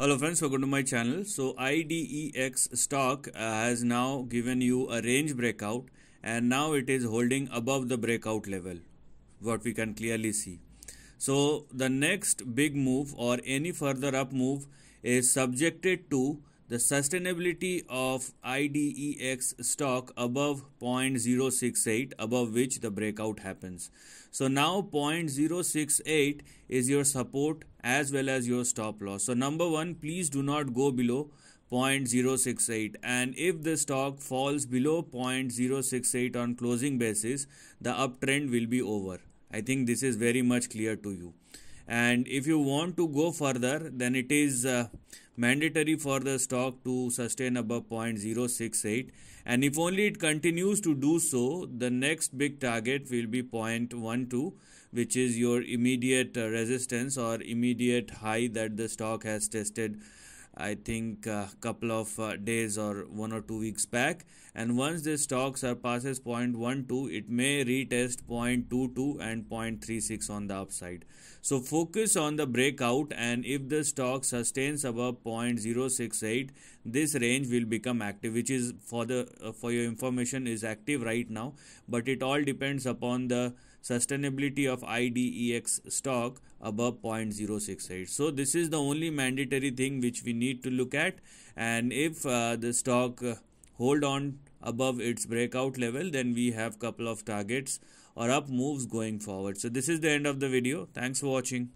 Hello friends, welcome to my channel. So IDEX stock uh, has now given you a range breakout and now it is holding above the breakout level what we can clearly see. So the next big move or any further up move is subjected to the sustainability of IDEX stock above 0.068 above which the breakout happens. So now 0.068 is your support as well as your stop loss. So number one, please do not go below 0.068 and if the stock falls below 0.068 on closing basis, the uptrend will be over. I think this is very much clear to you and if you want to go further then it is uh, mandatory for the stock to sustain above 0.068 and if only it continues to do so the next big target will be 0.12 which is your immediate resistance or immediate high that the stock has tested I think a uh, couple of uh, days or one or two weeks back. And once this stock surpasses 0.12, it may retest 0.22 and 0.36 on the upside. So focus on the breakout and if the stock sustains above 0.068, this range will become active, which is for the uh, for your information is active right now. But it all depends upon the sustainability of IDEX stock above 0.068. So this is the only mandatory thing which we need to look at and if uh, the stock uh, hold on above its breakout level then we have couple of targets or up moves going forward. So this is the end of the video. Thanks for watching.